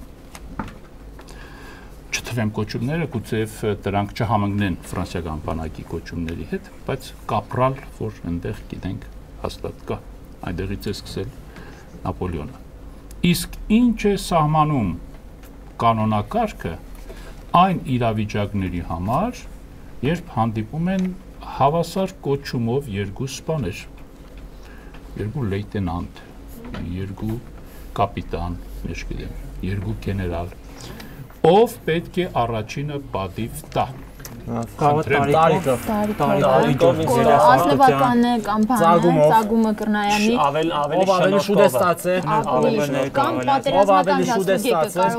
Չթվեմ կոչումները, գուցեև դրանք չհամընկնեն ֆրանսիական բանակի կոչումների հետ, բայց կապրալ, որ այնտեղ գիտենք հաստատ կա, այնտեղից է սկսել Նապոլեոնը։ Իսկ ինչ է սահմանում կանոնակարգը այն իրավիճակների համար, երբ հանդիպում են հավասար կոչումով երկու սպաներ, երկու լեյտենանտ, երկու կապիտան, մեջ գիտեմ, երկու գեներալ, ով պետք է առաջինը պատիվ տա։ Տարիքով, տարիքով, ազնվականը կամ բանը, ծագումը կրնայանի, ավել ավելի ավելի շուտ է ստացել, կամ պատերազմական շուտ է ստացել,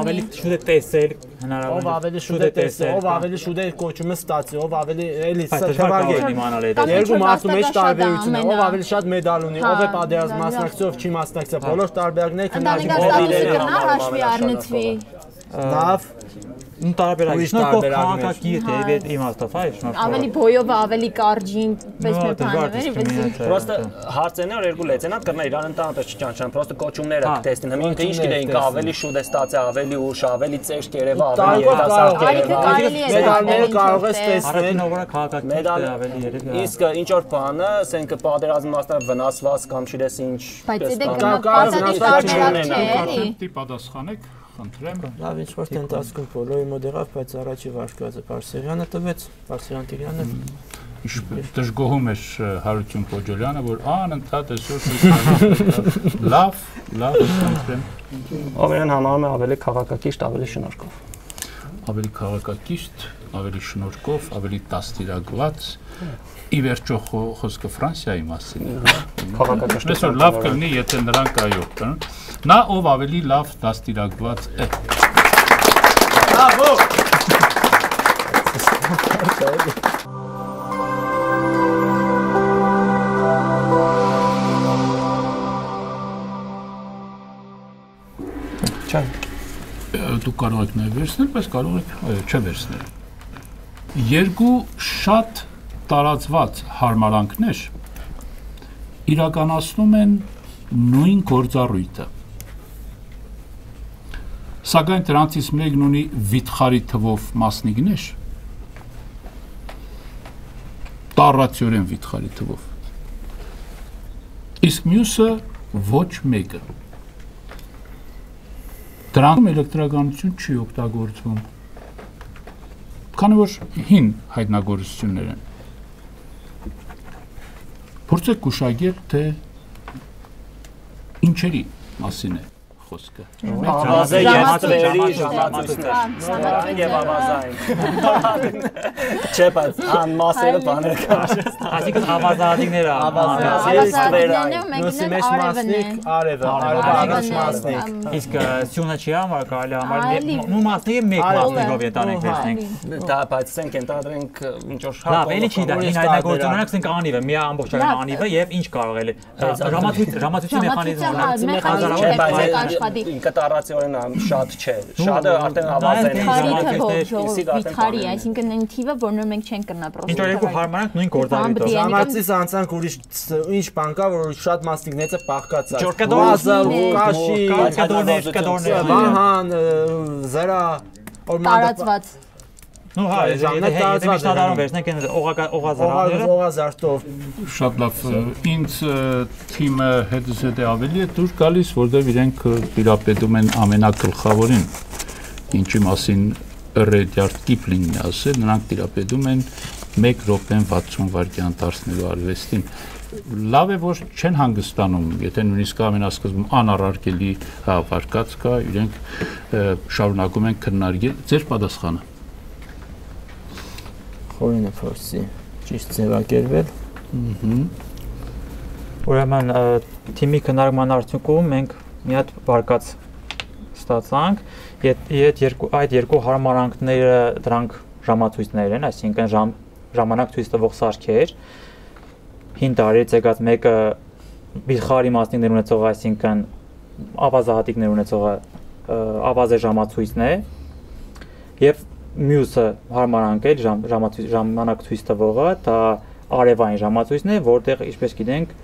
ավելի շուտ է տեսել, հնարավոր ով ավելի շուտ է տեսել, ով ավելի շուտ է կոչումը ստացի, ով ավելի էլի թվարկել։ Երկու մարդու մեջ տարբերություն է, ով ավելի շատ մեդալ ունի, ով է պատերազմ մասնակցի, ով չի մասնակցի, բոլոր տարբերակները քննարկվում են։ Հաշվի առնեցվի։ Լավ, Ու տարբերակիչներ կող քաղաքագիր է այդ իմաստով, այ շնորհակալ։ Ավելի բոյով ավելի կարջին, պես մեր բաները, բայց Պրոստը հարցերն են երկու լեյտենանտ կրնա իրան ընդհանրապես չճանչան, պրոստը կոչումները կտեստին։ Հիմա ինքը ինչ գիտեին, ավելի շուտ է ստացել, ավելի ուշ, ավելի ծեր կերևա, ավելի երիտասարդ կերևա։ Մեդալները կարող է տեսնել։ Առաջինովը քաղաքագիր ավելի երևի։ Իսկ ինչ որ բանը, ասենք պատերազմի մասնա վնասված կամ չես ինչ։ Բայց դա կարող է տարբերակ չէ, էլի։ Պատասխանեք խնդրեմ։ Լավ, ինչ որ տենտասկուն բոլորի մոտ եղավ, բայց առաջի վարկածը Բարսեղյանը տվեց, Բարսեղյան Տիգրանը դժգոհում էր Հարություն Պոջոլյանը, որ անընդհատ այսօր լավ, լավ, խնդրեմ։ Ով իրեն համարում է ավելի քաղաքակիրթ, ավելի շնորհքով։ Ավելի քաղաքակիրթ, ավելի շնորհքով, ավելի դաստիարակված, ի վերջո խոսքը Ֆրանսիայի մասին է։ Քաղաքակիրթ։ Այսօր լավ կլինի, եթե նրանք այո կան։ Նա ով ավելի լավ դաստիարակված է։ Բրավո։ Չէ։ Դուք կարող եք նաև վերցնել, բայց կարող եք չէ վերցնել։ Երկու շատ տարածված հարմարանքներ իրականացնում են նույն գործառույթը։ Սակայն դրանցից մեկն ունի վիթխարի թվով մասնիկներ, տարածյորեն վիթխարի թվով։ Իսկ մյուսը ոչ մեկը։ Դրանում էլեկտրականություն չի օգտագործվում։ Քանի որ հին հայտնագործություններ են։ Փորձեք գուշակել, թե ինչերի մասին է խոսքը։ Ավազե յամատվերի ժամացույցներ։ Եվ ավազային։ Չէ, բայց ան մասերը բաներ կա։ Այսինքն ավազադիկները ավազադիկները մեկն էլ մասնիկ արևը, արևը առաջ մասնիկ։ Իսկ սյունը չի համար կարելի համար նու մասնիկը մեկ մասնիկով ետանենք վերցնենք։ Դա բայց սենք ենթադրենք ինչ որ շատ Լավ, էլի չի դա հին հայտնագործությունից ենք անիվը, մի ամբողջական անիվը եւ ինչ կարող է ժամացույց ժամացույցի մեխանիզմը աշխատի։ Ինկատարացիորեն շատ չէ։ Շատը արդեն ավազեն վիթարի, այսինքն այն թիվը, որն մենք չենք կրնա պրոստը։ Ինչ որ երկու հարմարանք նույն գործարիտը։ Ժամացից անցանք ուրիշ ինչ բան կա, որ շատ մասնիկները պահկած է։ Ջորկադոր, կաշի, կադորներ, կադորներ, վահան, զերա, տարածված Ну հա, եթե միշտադարում վերցնենք այն օղազարները, օղազարտով շատ լավ։ Ինձ թիմը հետս հետ է ավելի է դուր գալիս, որտեղ իրենք դիրապետում են ամենագլխավորին, ինչի մասին Ռեդյարդ Կիպլինգն է ասել, նրանք դիրապետում են 1 րոպեն 60 վայրկյան դարձնելու արվեստին լավ է որ չեն հանգստանում, եթե նույնիսկ ամենասկզբում անառարկելի հավարկած կա, իրենք շարունակում են քննարկել ձեր պատասխանը խորինը փորձի ճիշտ ձևակերվել։ Ուրեմն թիմի քննարկման արդյունքում մենք մի հատ վարկած ստացանք, այդ երկու այդ երկու հարմարանքները դրանք ժամացույցներ են, այսինքն ժամ ժամանակ ցույց տվող սարքեր։ Հին տարիից եկած մեկը բիխարի մասնիկներ ունեցող, այսինքն ավազահատիկներ ունեցող ավազե ժամացույցն է եւ մյուսը հարմարանքել ժամ, ժամանակ ցույց տվողը, դա արևային ժամացույցն է, որտեղ ինչպես գիտենք,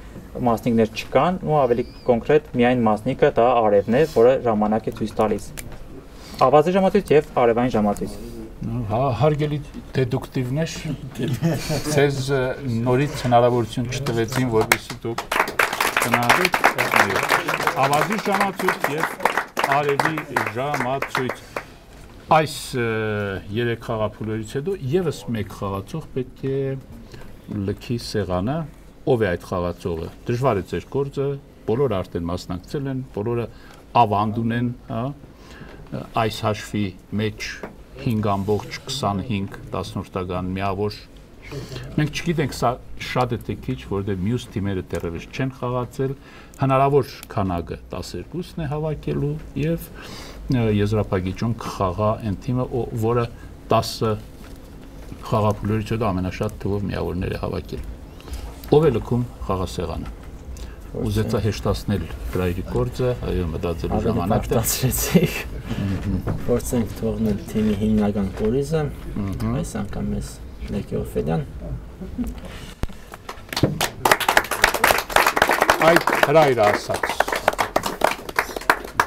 մասնիկներ չկան, ու ավելի կոնկրետ միայն մասնիկը դա արևն է, որը ժամանակ է ցույց տալիս։ Ավազի ժամացույց եւ արևային ժամացույց։ Հա, հարգելի դեդուկտիվներ, ցեզ նորից հնարավորություն չտվեցին, որովհետեւ դուք գնացիք ավազի ժամացույց եւ արևի ժամացույց Այս երեք խաղափուլերից հետո եւս մեկ խաղացող պետք է լքի սեղանը, ով է այդ խաղացողը։ Դժվար է ձեր գործը, բոլորը արդեն մասնակցել են, բոլորը ավանդուն են, հա, այս հաշվի մեջ 5.25 10-րդական միավոր Մենք չգիտենք սա շատ է թե քիչ, որովհետև մյուս թիմերը դեռևս չեն խաղացել, հնարավոր քանակը 12-ն է հավաքելու եւ եզրափակիչում կխաղա այն թիմը, որը 10 խաղապուլերից հետո ամենաշատ թվով միավորներ է հավաքել։ Ով է լքում խաղասեղանը։ Ուզեցա հեշտացնել գրայրի գործը, այո, մտածելու ժամանակ դարձրեցիք։ Փորձենք թողնել թիմի հիմնական կորիզը։ Այս անգամ ես Լեկի Օֆելյան։ Այդ հրայրը ասաց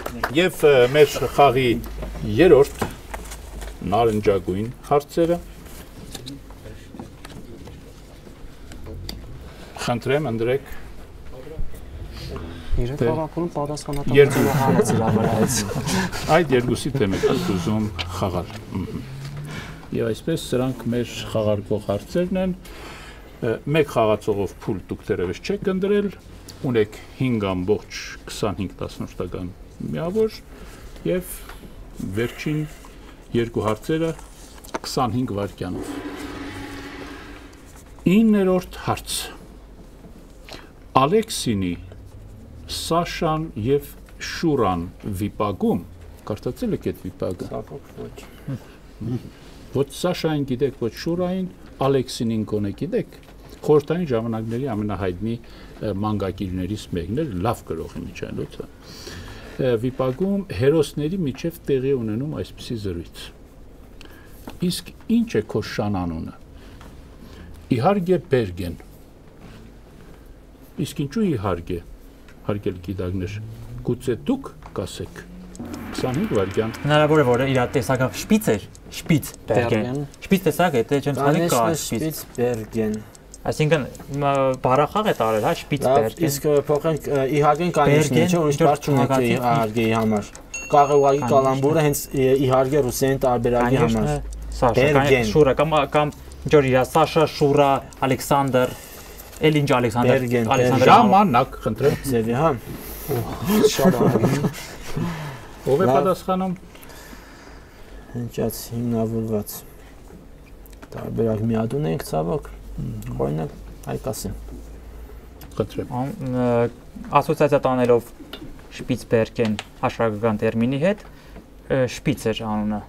Եվ մեր խաղի երրորդ նարնջագույն հարցերը խնդրեմ ընդրեք Երեք խաղապուլում պատասխանատու երկու հարցը վրայից։ Այդ երկուսի թեմը ուզում խաղալ։ Եվ այսպես սրանք մեր խաղարկող հարցերն են։ Մեկ խաղացողով փուլ դուք դեռևս չեք ընտրել, ունեք 5.25 տասնորդական միավոր եւ վերջին երկու հարցերը 25 վայրկյանով 9-րդ հարց. Ալեքսինի Սաշան եւ Շուրան վիպագում կարծացել եք այդ վիպագը ոչ ոչ Սաշային գիտեք ոչ Շուրային Ալեքսինին կոնե գիտեք խորհրդային ժամանակների ամենահայտնի մանկագիրներից մեկն էր լավ գրողի միջանոցը վիպակում հերոսների միջև տեղի ունենում այսպիսի զրույց։ Իսկ ինչ է քո շանանունը։ Իհարկե Բերգեն։ Իսկ ինչու իհարկե հարգել գիտակներ։ Գուցե դուք կասեք 25 վայրկյան։ Հնարավոր է որ իր տեսակը շպից էր, շպից Բերգեն։ Շպից տեսակ է, դե չեմ ցանկի կա շպից Բերգեն։ Այսինքն բարախաղ է տարել, հա, Շպիցբերգ։ Իսկ փոխենք իհարգեն կանիշն չէ, ուրիշ բառ չունեք իհարգեի համար։ Կարող է ուղղակի կալամբուրը հենց իհարգե ռուսերեն տարբերակի համար։ Սաշա, Շուրա կամ կամ իրա Սաշա, Շուրա, Ալեքսանդր, էլ ինչ Ալեքսանդր, Ալեքսանդր ժամանակ, խնդրեմ։ Ձևի, հա։ Շատ Ո՞վ է պատասխանում։ Հնչած հիմնավորված տարբերակ միադուն ենք ցավոք։ Օրինակ Հայկասին։ Խնդրեմ։ Ասոցիացիա տանելով Շպիցբերգեն աշխարհական տերմինի հետ շպիցեր անունը։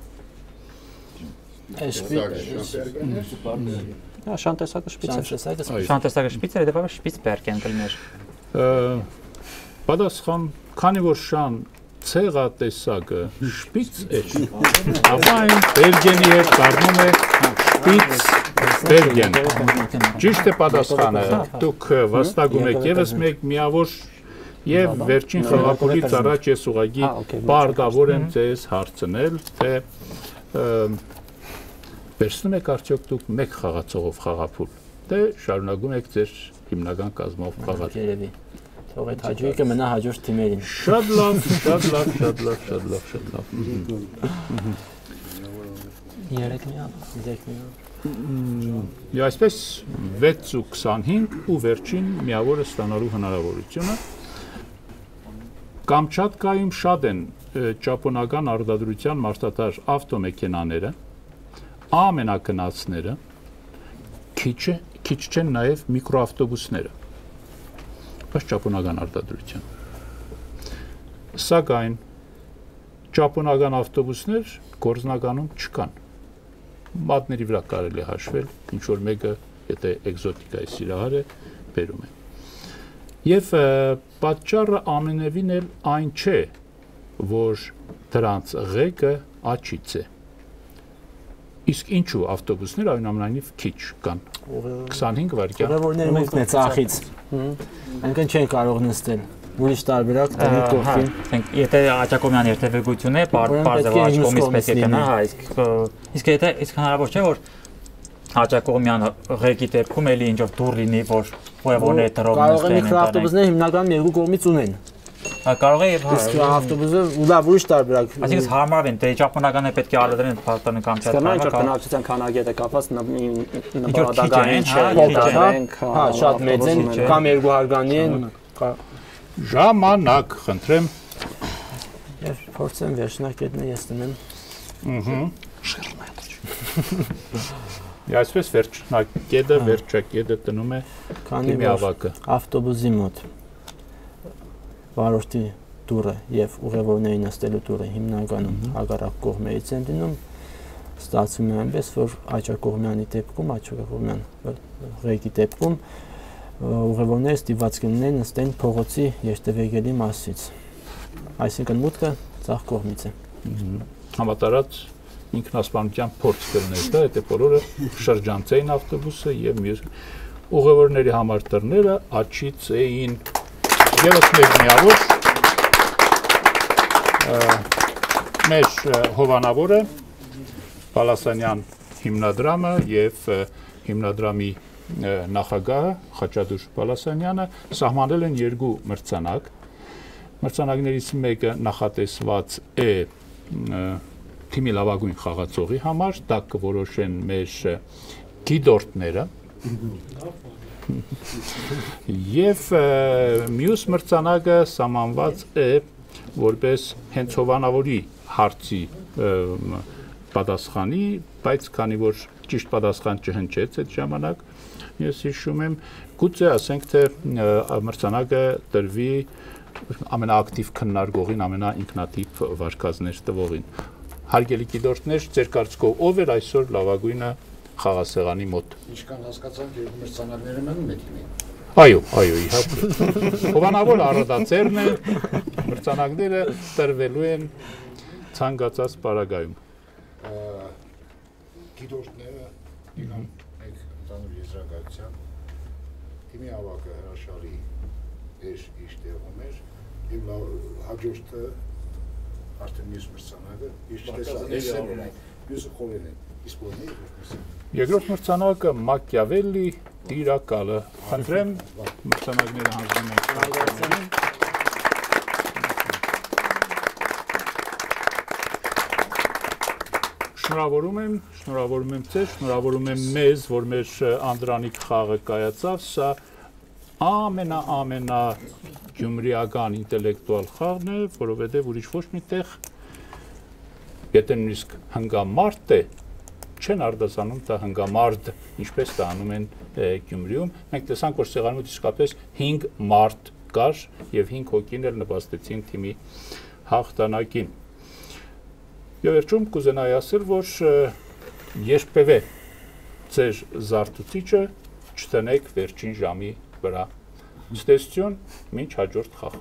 Հա, շանտեսակը շպիցեր։ Շանտեսակը շպիցեր, դեպի Շպիցբերգեն կլներ։ Պատասխան, քանի որ շան ցեղա տեսակը շպից է, ապա այն Բերգենի հետ դառնում է շպից Բերգեն։ Ճիշտ է պատասխանը։ Դուք վաստակում եք եւս մեկ միավոր եւ վերջին խաղապոլից առաջ ես ուղագի բարդավոր եմ ձեզ հարցնել, թե վերցնում եք արդյոք դուք մեկ խաղացողով խաղապուլ, թե շարունակում եք ձեր հիմնական կազմով խաղալ։ Երևի։ Թող այդ հաջողիկը մնա հաջորդ թիմերին։ Շատ լավ, շատ լավ, շատ լավ, շատ լավ, շատ լավ։ 3 միան, 3 միան։ Եվ այսպես 6 ու 25 ու վերջին միավորը ստանալու հնարավորությունը Կամչատկայում շատ են ճապոնական արտադրության մարտադար ավտոմեքենաները, ամենակնացները, քիչ քիչ չեն նաև միկրոավտոբուսները։ Բայց ճապոնական արտադրության։ Սակայն ճապոնական ավտոբուսներ գործնականում չկան մատների վրա կարելի հաշվել, ինչ որ մեկը, եթե էկզոտիկայի սիրահար է, բերում է։ Եվ պատճառը ամենևին էլ այն չէ, որ դրանց ղեկը աչից է։ Իսկ ինչու ավտոբուսներ այնուամենայնիվ քիչ կան։ 25 վայրկյան։ Ուղևորները մեկն է ցախից։ Այնքան չեն կարող նստել ուրիշ տարբերակ տնի կողքին։ Ասենք եթե Աճակոմյան երթևեկություն է, բարձր աճկոմից պետք է գնա, հա, իսկ իսկ եթե իսկ հնարավոր չէ որ Աճակոմյանը ղեկի դեպքում էլի ինչ որ դուր լինի, որ ուղևորները դրով նստեն։ Կարող է միկրոավտոբուսները հիմնականում երկու կողմից ունեն։ Հա կարող է եւ հա։ Իսկ ավտոբուսը լավ ուրիշ տարբերակ։ Այսինքն հարմարվ են, դե ճապոնականը պետք է արտադրեն փաստորեն կամ չէ։ Դա ինչ որ բնակչության քանակի է կապված նպատակային չէ, հա, շատ մեծ են կամ երկու հարգանի են Ժամանակ, խնդրեմ։ Եվ փորձեմ վերջնակետն ես տնեմ։ Ահա։ Այսպես վերջնակետը, վերջակետը տնում է քանի ավակը։ Ավտոբուսի մոտ վարորդի տուրը եւ ուղևորների նստելու տուրը հիմնականում հակառակ կողմերից են դնում ստացվում է այնպես որ աճակողմյանի դեպքում աճակողմյան ղեկի դեպքում ուղևորները ստիված կլինեն նստեն փողոցի երթևեկելի մասից։ Այսինքն մուտքը ցախ կողմից է։ Համատարած ինքնասպանության փորձ կլներ դա, եթե բոլորը շրջանցային ավտոբուսը եւ մյուս ուղևորների համար դռները աչից էին եւս մեկ միավոր մեր հովանավորը Պալասանյան հիմնադրամը եւ հիմնադրամի նախագահը Խաչատուր Պալասանյանը սահմանել են երկու մրցանակ։ Մրցանակներից մեկը նախատեսված է թիմի լավագույն խաղացողի համար, դա կորոշեն մեր գիդորտները։ Եվ մյուս մրցանակը սահմանված է որպես հենց հովանավորի հարցի պատասխանի, բայց քանի որ ճիշտ պատասխան չհնչեց այդ ժամանակ, ես հիշում եմ, գուցե ասենք թե մրցանակը տրվի ամենաակտիվ քննարկողին, ամենաինքնատիպ վարկածներ տվողին։ Հարգելի գիտորդներ, ձեր կարծիքով ով էր այսօր լավագույնը խաղասեղանի մոտ։ Ինչքան հասկացանք, երկու մրցանակները մնում եք ինի։ Այո, այո, իհարկե։ Հովանավոր առադացերն է մրցանակները տրվելու են ցանկացած պարագայում։ Գիտորդները մեկ ընդհանուր եզրակացության թիմի ավակը հրաշալի էր իր տեղում էր եւ հաջորդը արդեն մյուս մրցանակը իր տեսա էսել էր այդ մյուսը խորել են իսկ որն է Երկրորդ մրցանակը Մակիավելլի տիրակալը։ Խնդրեմ մրցանակները հանձնում Շնորհավորում եմ, շնորհավորում եմ ձեզ, շնորհավորում եմ մեզ, որ մեր Անդրանիկ խաղը կայացավ, սա ամենա ամենա գյումրիական ինտելեկտուալ խաղն է, որովհետև ուրիշ ոչ միտեղ եթե նույնիսկ հնգամարտ է, չեն արտասանում դա հնգամարտ, ինչպես դա անում են Գյումրիում։ Մենք տեսանք, որ սեղանում իսկապես 5 մարտ կար եւ 5 հոգին էլ նպաստեցին թիմի հաղթանակին։ Եվ վերջում կուզենայի ասել, որ երբևէ ձեր զարտուցիչը չտնեք վերջին ժամի վրա։ Ցտեսություն, ոչ հաջորդ խաղ։